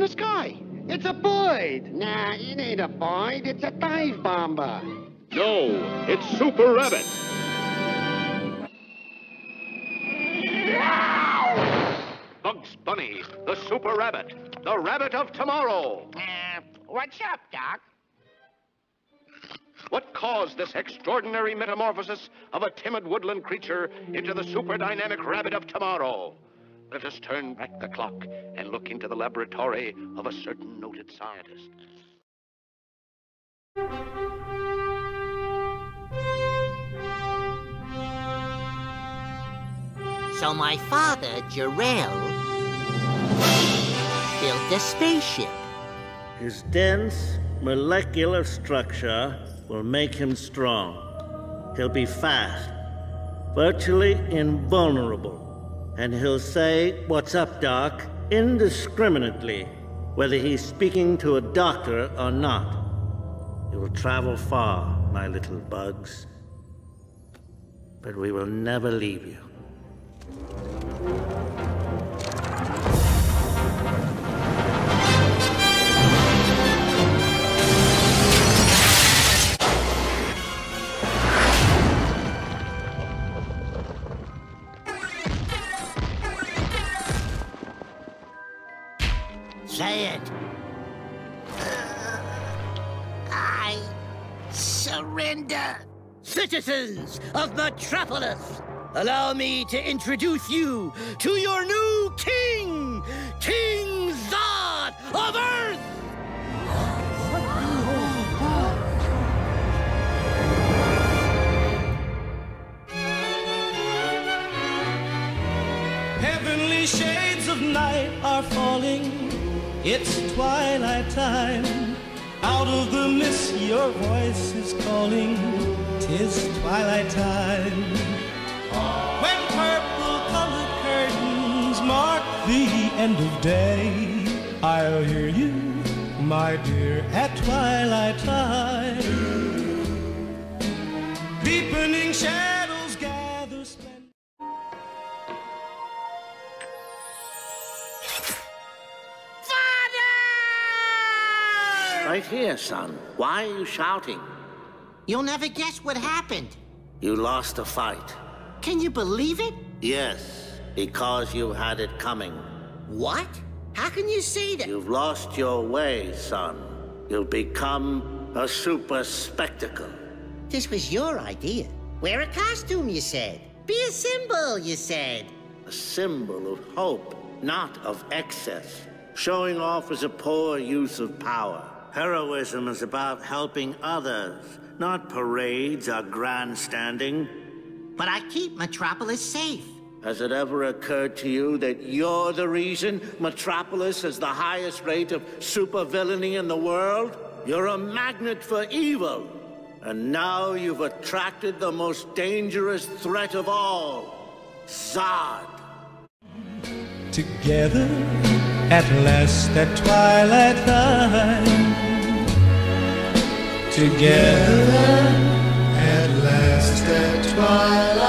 in the sky. It's a Boyd. Nah, it ain't a Boyd. It's a dive bomber. No, it's Super Rabbit. Bugs Bunny, the Super Rabbit, the Rabbit of Tomorrow. Uh, what's up, Doc? What caused this extraordinary metamorphosis of a timid woodland creature into the super dynamic rabbit of tomorrow? Let us turn back the clock and look into the laboratory of a certain noted scientist. So my father, Jor-El, built a spaceship. His dense molecular structure will make him strong. He'll be fast, virtually invulnerable. And he'll say, What's up, Doc? indiscriminately, whether he's speaking to a doctor or not. You will travel far, my little bugs. But we will never leave you. Say it. I surrender. Citizens of Metropolis, allow me to introduce you to your new king, King Zod of Earth! Heavenly shades of night are falling. It's twilight time. Out of the mist, your voice is calling. Tis twilight time. When purple colored curtains mark the end of day, I'll hear you, my dear, at twilight time. Deepening Right here, son. Why are you shouting? You'll never guess what happened. You lost a fight. Can you believe it? Yes, because you had it coming. What? How can you say that? You've lost your way, son. You've become a super spectacle. This was your idea. Wear a costume, you said. Be a symbol, you said. A symbol of hope, not of excess. Showing off is a poor use of power. Heroism is about helping others, not parades or grandstanding. But I keep Metropolis safe. Has it ever occurred to you that you're the reason Metropolis has the highest rate of supervillainy in the world? You're a magnet for evil. And now you've attracted the most dangerous threat of all Zod. Together at last at twilight time. Together At last at twilight.